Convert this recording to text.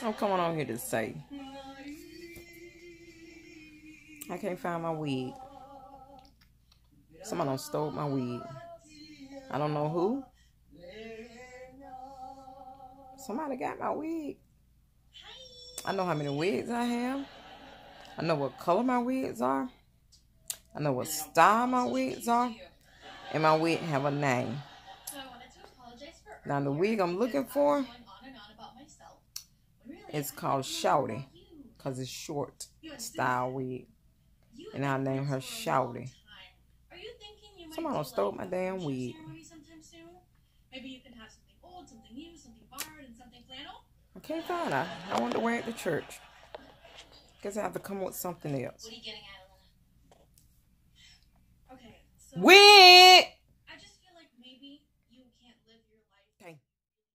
I'm coming on here to say. I can't find my wig. Somebody done stole my wig. I don't know who. Somebody got my wig. I know how many wigs I have. I know what color my wigs are. I know what style my wigs are. And my wig have a name. Now the wig I'm looking for it's called Shorty. Because it's short style wig. And I name her Shorty. Someone done stole my damn wig. Maybe you can have something old, something new, something borrowed, and something flannel. I can't find. I want to wear it to church. Guess I have to come up with something else. What are you getting at, Okay. So